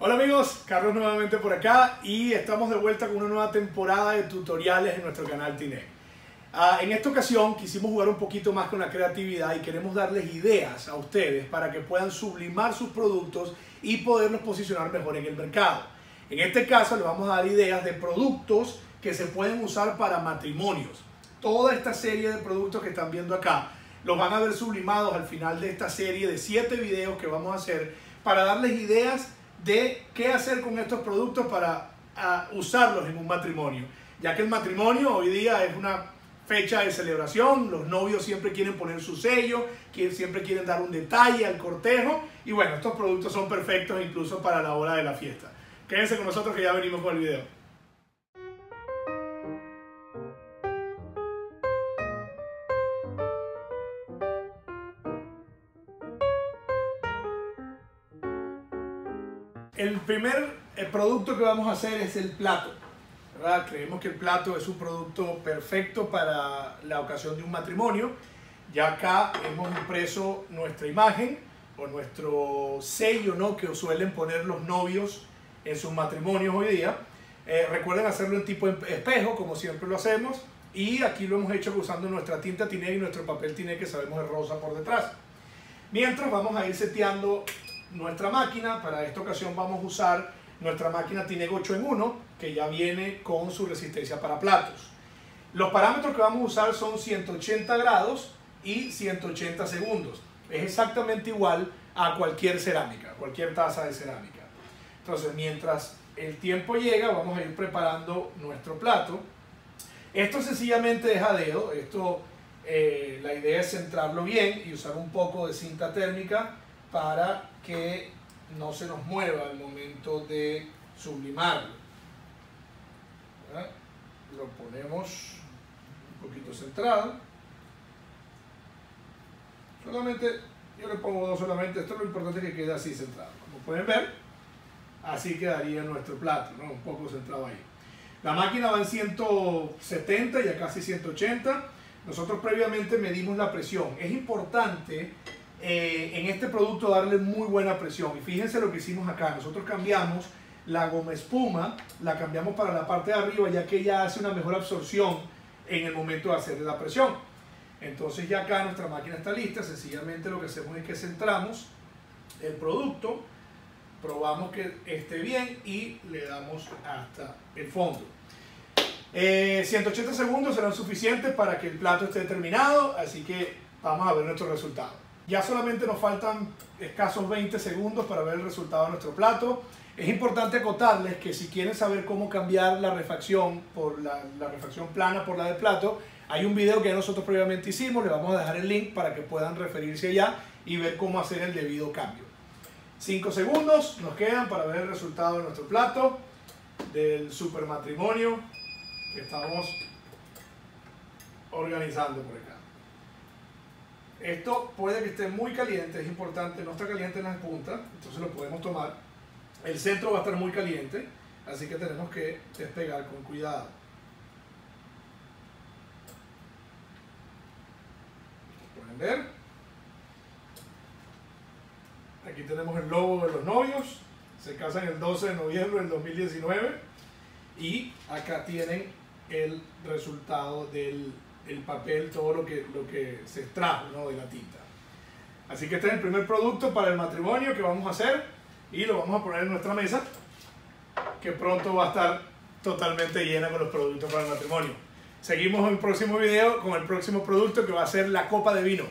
Hola amigos, Carlos nuevamente por acá y estamos de vuelta con una nueva temporada de tutoriales en nuestro canal Tine. Ah, en esta ocasión quisimos jugar un poquito más con la creatividad y queremos darles ideas a ustedes para que puedan sublimar sus productos y poderlos posicionar mejor en el mercado. En este caso les vamos a dar ideas de productos que se pueden usar para matrimonios. Toda esta serie de productos que están viendo acá los van a ver sublimados al final de esta serie de 7 videos que vamos a hacer para darles ideas de qué hacer con estos productos para usarlos en un matrimonio. Ya que el matrimonio hoy día es una fecha de celebración, los novios siempre quieren poner su sello, siempre quieren dar un detalle al cortejo y bueno, estos productos son perfectos incluso para la hora de la fiesta. Quédense con nosotros que ya venimos con el video. El primer eh, producto que vamos a hacer es el plato. Creemos que el plato es un producto perfecto para la ocasión de un matrimonio. Ya acá hemos impreso nuestra imagen o nuestro sello ¿no? que suelen poner los novios en sus matrimonios hoy día. Eh, recuerden hacerlo en tipo espejo, como siempre lo hacemos. Y aquí lo hemos hecho usando nuestra tinta tiné y nuestro papel tiné que sabemos es rosa por detrás. Mientras vamos a ir seteando nuestra máquina. Para esta ocasión vamos a usar nuestra máquina tiene 8 en 1, que ya viene con su resistencia para platos. Los parámetros que vamos a usar son 180 grados y 180 segundos. Es exactamente igual a cualquier cerámica, cualquier taza de cerámica. Entonces, mientras el tiempo llega, vamos a ir preparando nuestro plato. Esto sencillamente es a dedo. Esto, eh, la idea es centrarlo bien y usar un poco de cinta térmica para que no se nos mueva al momento de sublimarlo. Lo ponemos un poquito centrado. Solamente, yo le pongo dos solamente, esto es lo importante que quede así centrado. Como pueden ver, así quedaría nuestro plato, ¿no? un poco centrado ahí. La máquina va en 170 y casi 180. Nosotros previamente medimos la presión. Es importante eh, en este producto darle muy buena presión. Y fíjense lo que hicimos acá. Nosotros cambiamos la goma espuma, la cambiamos para la parte de arriba ya que ella hace una mejor absorción en el momento de hacerle la presión. Entonces ya acá nuestra máquina está lista, sencillamente lo que hacemos es que centramos el producto, probamos que esté bien y le damos hasta el fondo. 180 eh, segundos serán suficientes para que el plato esté terminado, así que vamos a ver nuestro resultado. Ya solamente nos faltan escasos 20 segundos para ver el resultado de nuestro plato. Es importante acotarles que si quieren saber cómo cambiar la refacción por la, refacción plana por la del plato, hay un video que nosotros previamente hicimos, le vamos a dejar el link para que puedan referirse allá y ver cómo hacer el debido cambio. 5 segundos nos quedan para ver el resultado de nuestro plato del super matrimonio que estamos organizando por acá. Esto puede que esté muy caliente, es importante, no está caliente en las puntas, entonces lo podemos tomar. El centro va a estar muy caliente, así que tenemos que despegar con cuidado. Pueden ver. Aquí tenemos el logo de los novios. Se casan el 12 de noviembre del 2019. Y acá tienen el resultado del el papel, todo lo que, lo que se extrajo de la tinta. Así que este es el primer producto para el matrimonio que vamos a hacer y lo vamos a poner en nuestra mesa, que pronto va a estar totalmente llena con los productos para el matrimonio. Seguimos en el próximo video con el próximo producto que va a ser la copa de vino.